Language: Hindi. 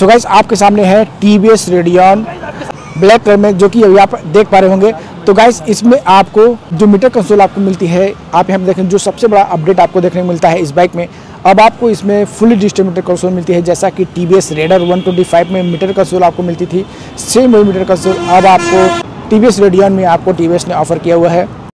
सो गाइस आपके सामने है T V S Radeon black colour में, जो कि अभी आप देख पा रहे होंगे। तो गाइस इसमें आपको जो मीटर कंसोल आपको मिलती है, आप यहाँ पर देखें, जो सबसे बड़ा अपडेट आपको देखने को मिलता है इस बाइक में, अब आपको इसमें फुली डिजिटल मीटर कंसोल मिलती है, जैसा कि T V S Raider one में मीटर कंसोल आपको मिलती थी सेम वही मीटर कंसोल अब आपको टी वी एस रेडियन में आपको टी वी एस ने ऑफ़र किया हुआ है।